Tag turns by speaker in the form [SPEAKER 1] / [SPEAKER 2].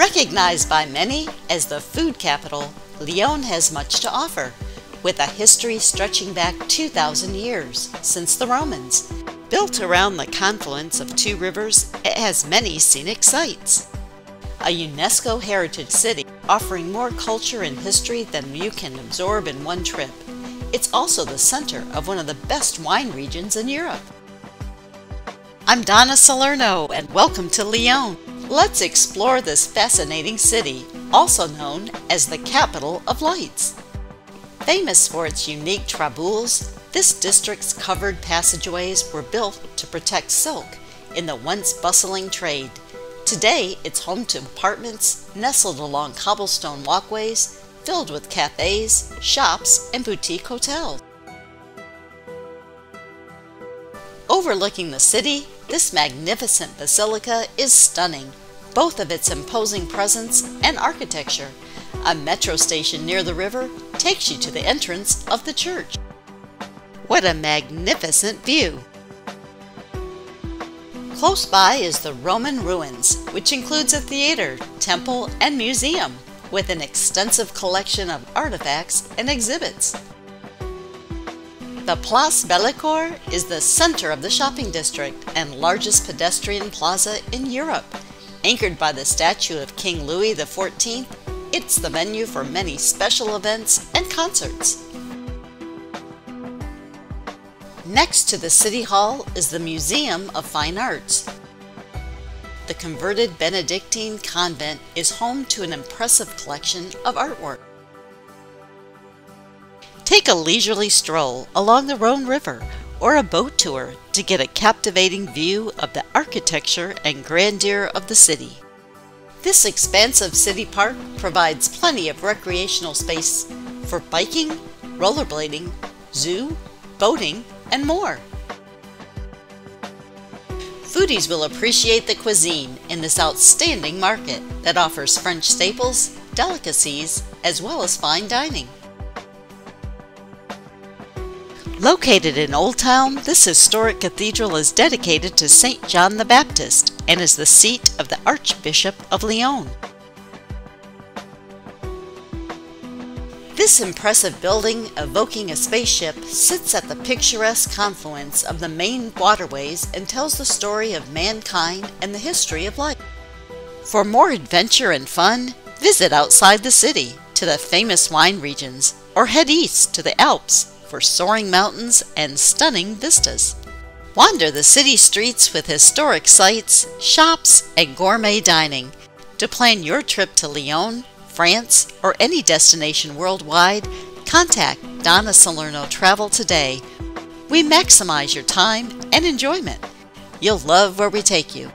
[SPEAKER 1] Recognized by many as the food capital, Lyon has much to offer, with a history stretching back 2,000 years, since the Romans. Built around the confluence of two rivers, it has many scenic sites. A UNESCO Heritage City, offering more culture and history than you can absorb in one trip. It's also the center of one of the best wine regions in Europe. I'm Donna Salerno, and welcome to Lyon. Let's explore this fascinating city, also known as the capital of lights. Famous for its unique traboules, this district's covered passageways were built to protect silk in the once bustling trade. Today, it's home to apartments nestled along cobblestone walkways filled with cafes, shops, and boutique hotels. Overlooking the city, this magnificent basilica is stunning, both of its imposing presence and architecture. A metro station near the river takes you to the entrance of the church. What a magnificent view! Close by is the Roman ruins, which includes a theater, temple, and museum, with an extensive collection of artifacts and exhibits. The Place Bellecour is the center of the shopping district and largest pedestrian plaza in Europe. Anchored by the statue of King Louis XIV, it's the venue for many special events and concerts. Next to the City Hall is the Museum of Fine Arts. The converted Benedictine convent is home to an impressive collection of artwork. Take a leisurely stroll along the Rhone River or a boat tour to get a captivating view of the architecture and grandeur of the city. This expansive city park provides plenty of recreational space for biking, rollerblading, zoo, boating, and more. Foodies will appreciate the cuisine in this outstanding market that offers French staples, delicacies, as well as fine dining. Located in Old Town, this historic cathedral is dedicated to St. John the Baptist and is the seat of the Archbishop of Lyon. This impressive building, evoking a spaceship, sits at the picturesque confluence of the main waterways and tells the story of mankind and the history of life. For more adventure and fun, visit outside the city to the famous wine regions or head east to the Alps for soaring mountains and stunning vistas. Wander the city streets with historic sights, shops, and gourmet dining. To plan your trip to Lyon, France, or any destination worldwide, contact Donna Salerno Travel today. We maximize your time and enjoyment. You'll love where we take you.